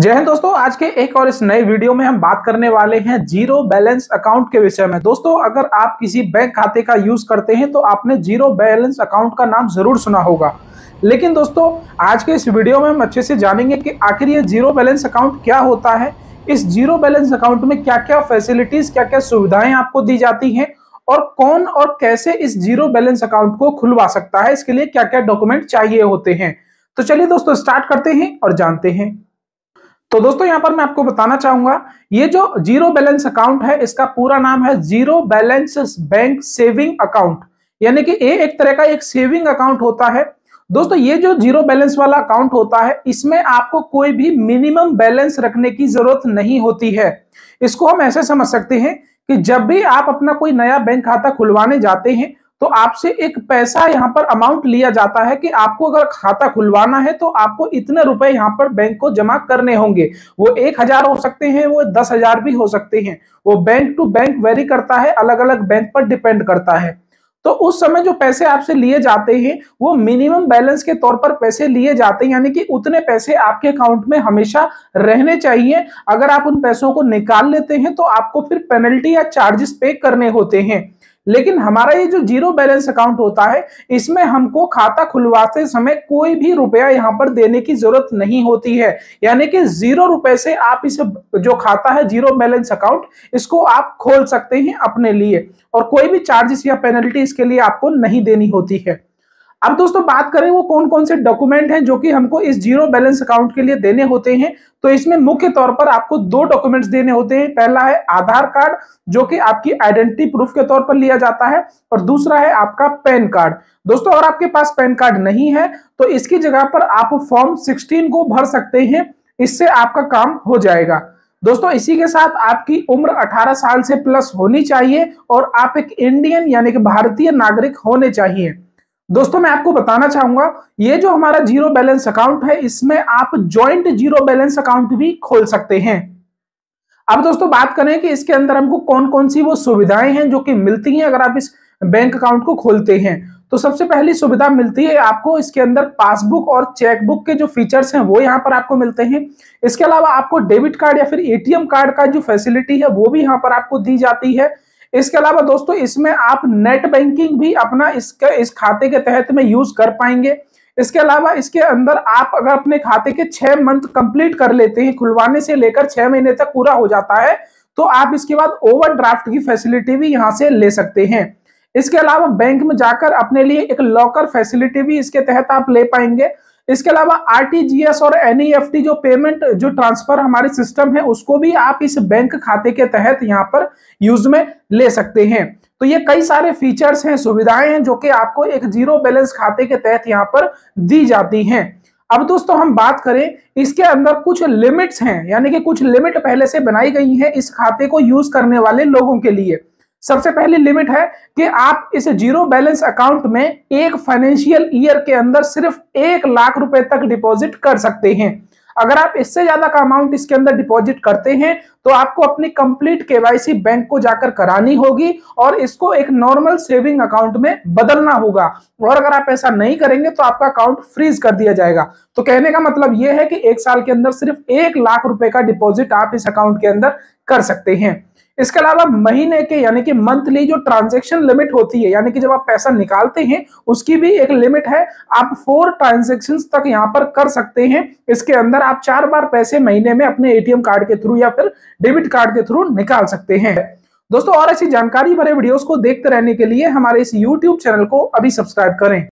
जय हिंद दोस्तों, आज के एक और इस नए वीडियो में हम बात करने वाले हैं ज़ीरो बैलेंस अकाउंट के विषय में। दोस्तों, अगर आप किसी बैंक खाते का यूज़ करते हैं तो आपने ज़ीरो बैलेंस अकाउंट का नाम ज़रूर सुना होगा। लेकिन दोस्तों, आज के इस वीडियो में हम अच्छे से जानेंगे कि आखिर ये ज़ीरो बैलेंस अकाउंट क्या होता है। इस ज़ीरो बैलेंस अकाउंट में क्या क्या फैसिलिटीज़ क्या क्या सुविधाएँ आपको दी जाती हैं और कौन और कैसे इस ज़ीरो बैलेंस अकाउंट को खुलवा सकता है। इसके लिए क्या क्या डॉक्यूमेंट चाहिए होते हैं। तो चलिए दोस्तों, स्टार्ट करते हैं और जानते हैं। तो दोस्तों, यहाँ पर मैं आपको बताना चाहूँगा, ये जो ज़ीरो बैलेंस अकाउंट है, इसका पूरा नाम है zero balance bank saving account. यानी कि ये एक तरह का एक सेविंग अकाउंट होता है। दोस्तों, ये जो ज़ीरो बैलेंस वाला अकाउंट होता है, इसमें आपको कोई भी मिनिमम बैलेंस रखने की ज़रूरत नहीं होती है। इसको हम ऐसे समझ सकते हैं कि जब भी आप अपना कोई नया बैंक खाता खुलवाने जाते हैं तो आपसे एक पैसा यहाँ पर अमाउंट लिया जाता है कि आपको अगर खाता खुलवाना है तो आपको इतने रुपए यहाँ पर बैंक को जमा करने होंगे। वो एक हज़ार हो सकते हैं, वो दस हज़ार भी हो सकते हैं। वो बैंक टू बैंक वेरी करता है अलग अलग बैंक पर डिपेंड करता है। तो उस समय जो पैसे आपसे लिए जाते हैं, वो मिनिमम बैलेंस के तौर पर पैसे लिए जाते हैं, यानी कि उतने पैसे आपके अकाउंट में हमेशा रहने चाहिए। अगर आप उन पैसों को निकाल लेते हैं तो आपको फिर पेनल्टी या चार्जेस पे करने होते हैं। लेकिन हमारा ये जो ज़ीरो बैलेंस अकाउंट होता है, इसमें हमको खाता खुलवाते समय कोई भी रुपया यहाँ पर देने की ज़रूरत नहीं होती है। यानी कि ज़ीरो रुपए से आप इसे जो खाता है, ज़ीरो बैलेंस अकाउंट, इसको आप खोल सकते हैं अपने लिए। और कोई भी चार्जेस या पेनल्टी इसके लिए आपको नहीं देनी होती है। अब दोस्तों बात करें वो कौन कौन से डॉक्यूमेंट हैं जो कि हमको इस ज़ीरो बैलेंस अकाउंट के लिए देने होते हैं। तो इसमें मुख्य तौर पर आपको दो डॉक्यूमेंट्स देने होते हैं। पहला है आधार कार्ड, जो कि आपकी आइडेंटिटी प्रूफ के तौर पर लिया जाता है। और दूसरा है आपका पैन कार्ड। दोस्तों, अगर आपके पास पैन कार्ड नहीं है तो इसकी जगह पर आप फॉर्म सिक्सटीन को भर सकते हैं। इससे आपका काम हो जाएगा। दोस्तों, इसी के साथ आपकी उम्र 18 साल से प्लस होनी चाहिए और आप एक इंडियन यानी कि भारतीय नागरिक होने चाहिए। दोस्तों, मैं आपको बताना चाहूँगा, ये जो हमारा ज़ीरो बैलेंस अकाउंट है, इसमें आप ज्वाइंट ज़ीरो बैलेंस अकाउंट भी खोल सकते हैं। अब दोस्तों, बात करें कि इसके अंदर हमको कौन कौन सी वो सुविधाएँ हैं जो कि मिलती हैं अगर आप इस बैंक अकाउंट को खोलते हैं। तो सबसे पहली सुविधा मिलती है आपको इसके अंदर पासबुक और चेकबुक के जो फीचर्स हैं, वो यहाँ पर आपको मिलते हैं। इसके अलावा आपको डेबिट कार्ड या फिर एटीएम कार्ड का जो फैसिलिटी है, वो भी यहाँ पर आपको दी जाती है। इसके अलावा दोस्तों, इसमें आप नेट बैंकिंग भी अपना इसके, इस खाते के तहत में यूज़ कर पाएँगे। इसके अलावा इसके अंदर आप अगर अपने खाते के छह मंथ कंप्लीट कर लेते हैं, खुलवाने से लेकर छह महीने तक पूरा हो जाता है तो आप इसके बाद ओवरड्राफ्ट की फैसिलिटी भी यहाँ से ले सकते हैं। इसके अलावा बैंक में जाकर अपने लिए एक लॉकर फैसिलिटी भी इसके तहत आप ले पाएँगे। इसके अलावा आरटीजीएस और एनईएफटी जो पेमेंट जो ट्रांसफ़र हमारे सिस्टम है, उसको भी आप इस बैंक खाते के तहत यहाँ पर यूज़ में ले सकते हैं। तो ये कई सारे फीचर्स हैं, सुविधाएँ हैं, जो कि आपको एक ज़ीरो बैलेंस खाते के तहत यहाँ पर दी जाती हैं। अब दोस्तों हम बात करें, इसके अंदर कुछ लिमिट्स हैं, यानी कि कुछ लिमिट पहले से बनाई गई है इस खाते को यूज़ करने वाले लोगों के लिए। सबसे पहली लिमिट है कि आप इस ज़ीरो बैलेंस अकाउंट में एक फाइनेंशियल ईयर के अंदर सिर्फ़ एक लाख रुपए तक डिपॉजिट कर सकते हैं। अगर आप इससे ज़्यादा का अमाउंट इसके अंदर डिपॉजिट करते हैं तो आपको अपनी कंप्लीट केवाईसी बैंक को जाकर करानी होगी और इसको एक नॉर्मल सेविंग अकाउंट में बदलना होगा। और अगर आप ऐसा नहीं करेंगे तो आपका अकाउंट फ्रीज कर दिया जाएगा। तो कहने का मतलब यह है कि एक साल के अंदर सिर्फ़ एक लाख रुपए का डिपॉजिट आप इस अकाउंट के अंदर कर सकते हैं। इसके अलावा महीने के, यानी कि मंथली जो ट्रांजेक्शन लिमिट होती है, यानी कि जब आप पैसा निकालते हैं, उसकी भी एक लिमिट है। आप फोर ट्रांजेक्शन तक यहाँ पर कर सकते हैं। इसके अंदर आप चार बार पैसे महीने में अपने एटीएम कार्ड के थ्रू या फिर डेबिट कार्ड के थ्रू निकाल सकते हैं। दोस्तों, और ऐसी जानकारी भरे वीडियोस को देखते रहने के लिए हमारे इस यूट्यूब चैनल को अभी सब्सक्राइब करें।